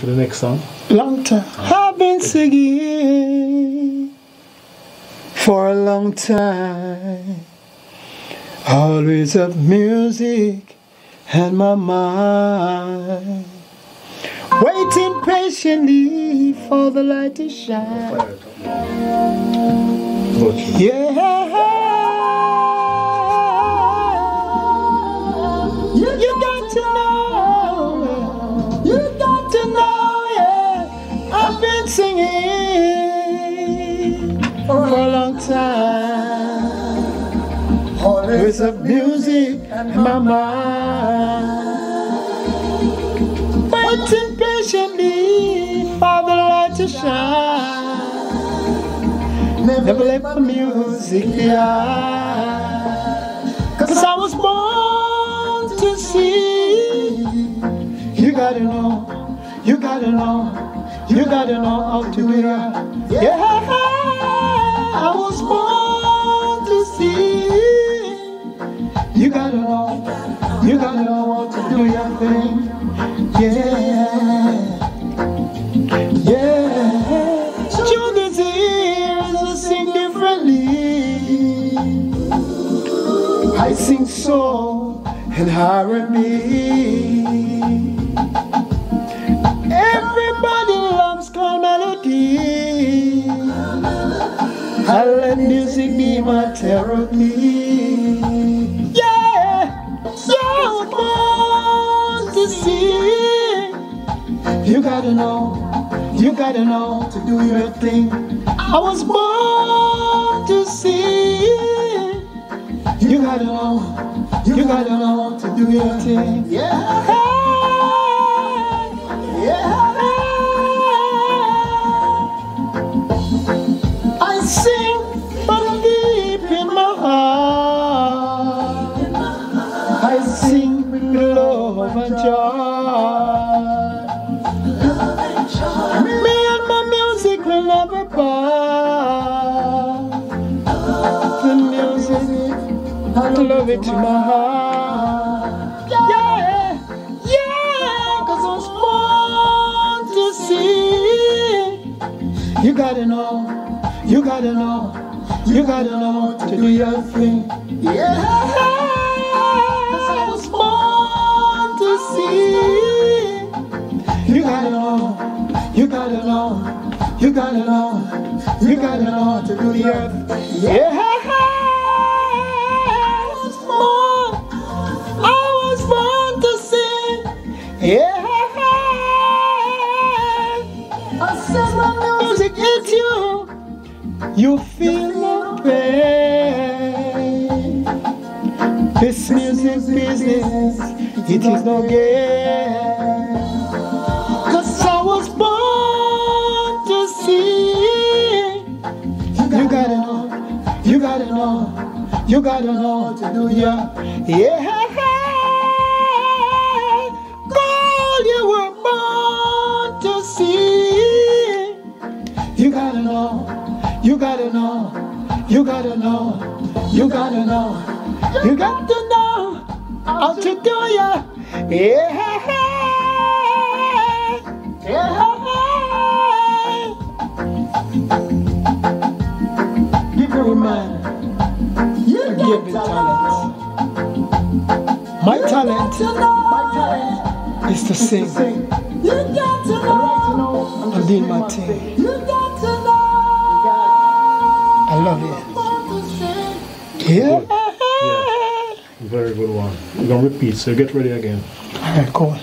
To the next song. Long time. I've been singing for a long time. Always of music and my mind. Waiting patiently for the light to shine. Yeah. Singing for a long time. Always of music in my mind. Waiting patiently for the light to shine. Never let the music die. Cause I was born to see. You gotta know, you gotta know, you gotta know how to do it. Yeah, I was born to see. You gotta know, you gotta know how to do your thing. Yeah, yeah. Children's ears sing differently. I sing soul and R&B. Let music be my therapy. Yeah, was born to sing. You gotta know, you gotta know to do your thing. I was born to sing. You gotta know, you gotta know to do your thing. Yeah. I love it in my heart. Yeah, yeah, cause I was born to see. You gotta know, you gotta know, you gotta know to do your thing. Yeah, cause I was born to sing. You gotta know, you gotta know, you gotta know, you gotta know to do the earth. Yeah, you feel no pain. This music business, it is no game. Cause I was born to sing. You gotta know, you gotta know, you gotta know to do ya. Yeah. You gotta know, you gotta know, you gotta know, you got to know. How to do ya. Yeah. Give every man a given talent. My talent, my talent is to sing. You gotta know. what I'm doing my thing. I love it. Yeah. Very good one. We're gonna repeat, so get ready again. Alright, cool.